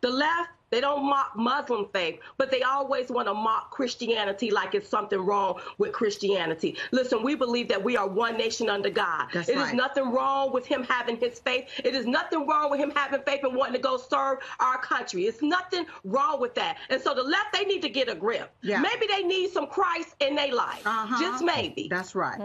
The left, they don't mock Muslim faith, but they always want to mock Christianity like it's something wrong with Christianity. Listen, we believe that we are one nation under God. That's It is right. nothing wrong with him having his faith. It is nothing wrong with him having faith and wanting to go serve our country. It's nothing wrong with that. And so the left, they need to get a grip. Yeah. Maybe they need some Christ in their life. Uh-huh. Just maybe. That's right.